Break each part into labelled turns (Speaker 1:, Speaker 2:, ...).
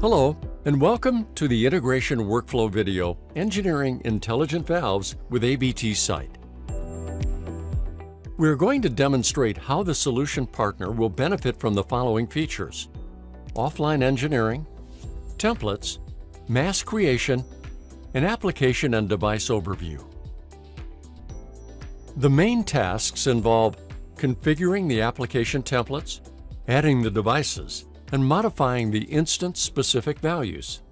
Speaker 1: Hello, and welcome to the Integration Workflow video, Engineering Intelligent Valves with ABT Site. We're going to demonstrate how the solution partner will benefit from the following features. Offline engineering, templates, mass creation, and application and device overview. The main tasks involve configuring the application templates, adding the devices, and modifying the instance-specific values.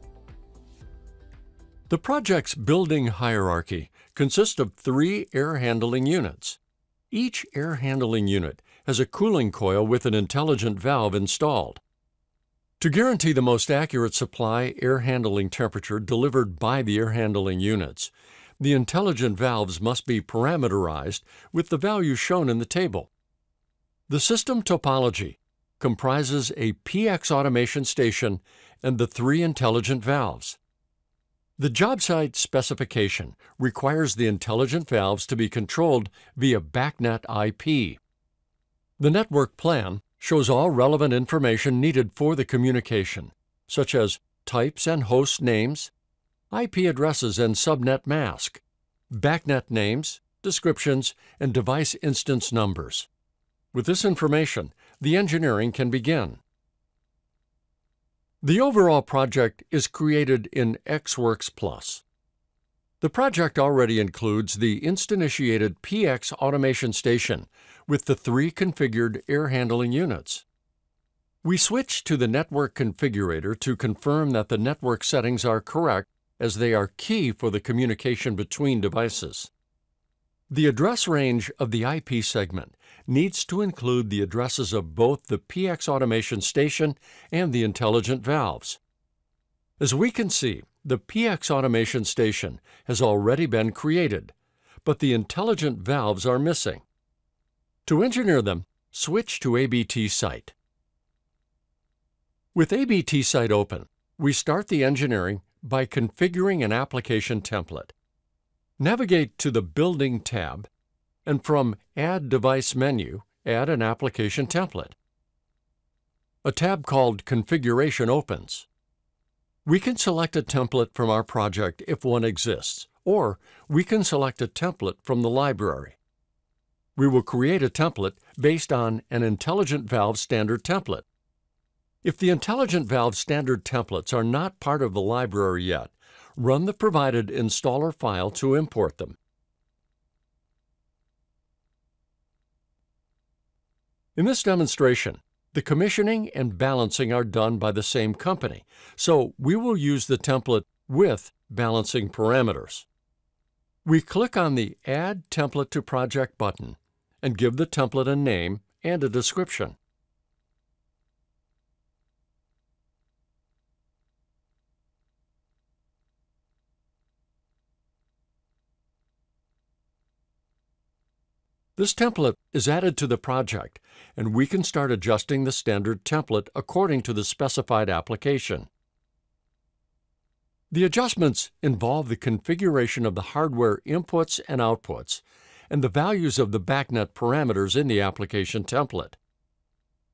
Speaker 1: The project's building hierarchy consists of three air handling units. Each air handling unit has a cooling coil with an intelligent valve installed. To guarantee the most accurate supply air handling temperature delivered by the air handling units, the intelligent valves must be parameterized with the values shown in the table. The system topology comprises a PX automation station and the three intelligent valves. The job site specification requires the intelligent valves to be controlled via BACnet IP. The network plan shows all relevant information needed for the communication, such as types and host names, IP addresses and subnet mask, BACnet names, descriptions, and device instance numbers. With this information, the engineering can begin. The overall project is created in XWorks Plus. The project already includes the instantiated PX automation station with the three configured air handling units. We switch to the network configurator to confirm that the network settings are correct as they are key for the communication between devices. The address range of the IP segment needs to include the addresses of both the PX automation station and the intelligent valves. As we can see, the PX automation station has already been created, but the intelligent valves are missing. To engineer them, switch to ABT Site. With ABT Site open, we start the engineering by configuring an application template. Navigate to the Building tab, and from Add Device menu, add an application template. A tab called Configuration opens. We can select a template from our project if one exists, or we can select a template from the library. We will create a template based on an Intelligent Valve standard template. If the Intelligent Valve standard templates are not part of the library yet, run the provided installer file to import them. In this demonstration, the commissioning and balancing are done by the same company, so we will use the template with balancing parameters. We click on the Add Template to Project button and give the template a name and a description. This template is added to the project, and we can start adjusting the standard template according to the specified application. The adjustments involve the configuration of the hardware inputs and outputs, and the values of the BACnet parameters in the application template.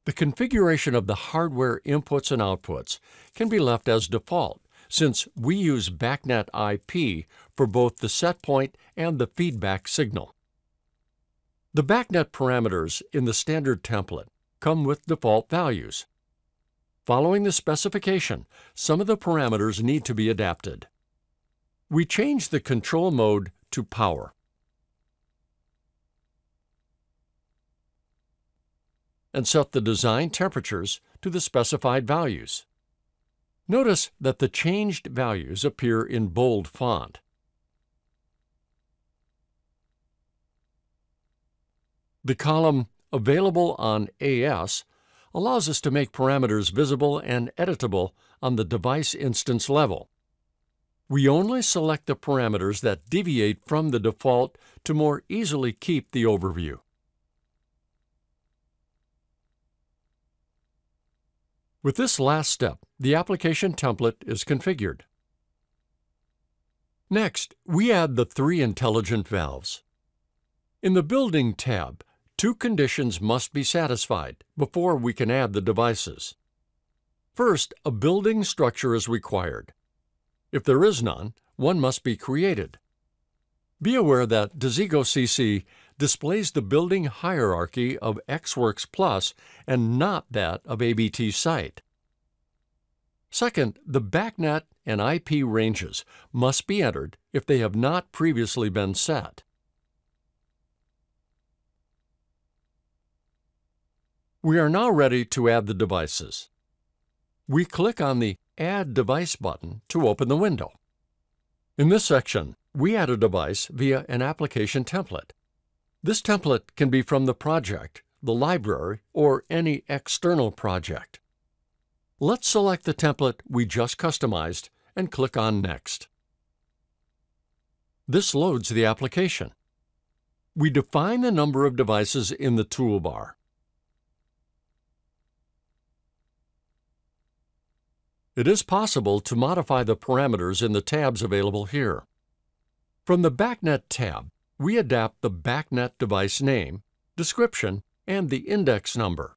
Speaker 1: The configuration of the hardware inputs and outputs can be left as default, since we use BACnet IP for both the set point and the feedback signal. The BACnet parameters in the standard template come with default values. Following the specification, some of the parameters need to be adapted. We change the control mode to power. and set the design temperatures to the specified values. Notice that the changed values appear in bold font. The column Available on AS allows us to make parameters visible and editable on the device instance level. We only select the parameters that deviate from the default to more easily keep the overview. With this last step, the application template is configured. Next, we add the three intelligent valves. In the Building tab, Two conditions must be satisfied before we can add the devices. First, a building structure is required. If there is none, one must be created. Be aware that Desigo CC displays the building hierarchy of XWorks Plus and not that of ABT Site. Second, the BACnet and IP ranges must be entered if they have not previously been set. We are now ready to add the devices. We click on the Add Device button to open the window. In this section, we add a device via an application template. This template can be from the project, the library, or any external project. Let's select the template we just customized and click on Next. This loads the application. We define the number of devices in the toolbar. It is possible to modify the parameters in the tabs available here. From the BACnet tab, we adapt the BACnet device name, description, and the index number.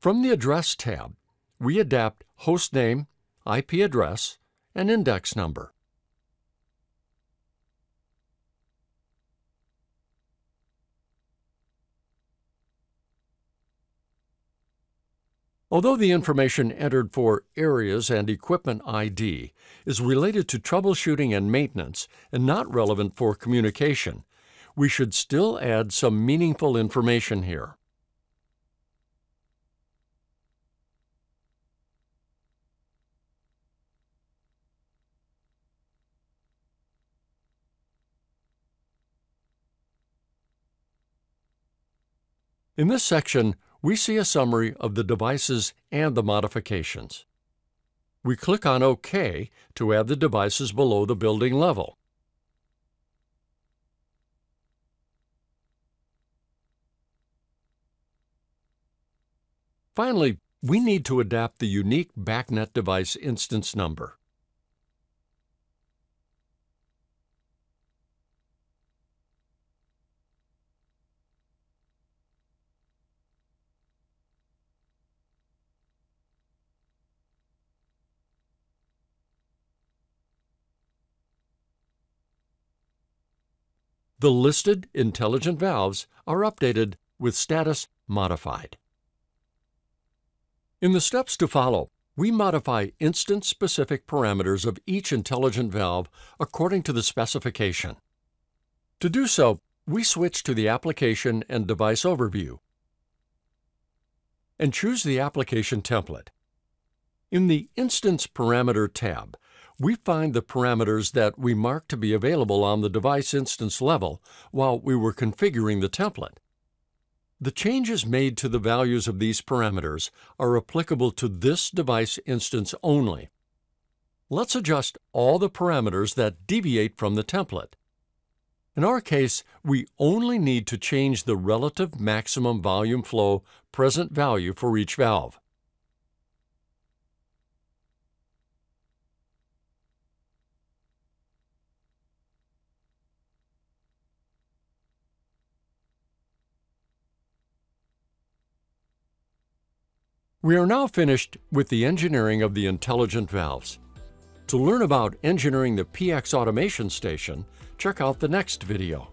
Speaker 1: From the Address tab, we adapt host name, IP address, and index number. Although the information entered for Areas and Equipment ID is related to troubleshooting and maintenance and not relevant for communication, we should still add some meaningful information here. In this section, we see a summary of the devices and the modifications. We click on OK to add the devices below the building level. Finally, we need to adapt the unique BACnet device instance number. The listed intelligent valves are updated with status modified. In the steps to follow, we modify instance-specific parameters of each intelligent valve according to the specification. To do so, we switch to the Application and Device Overview and choose the application template. In the Instance Parameter tab, we find the parameters that we marked to be available on the device instance level while we were configuring the template. The changes made to the values of these parameters are applicable to this device instance only. Let's adjust all the parameters that deviate from the template. In our case, we only need to change the relative maximum volume flow present value for each valve. We are now finished with the engineering of the intelligent valves. To learn about engineering the PX Automation Station, check out the next video.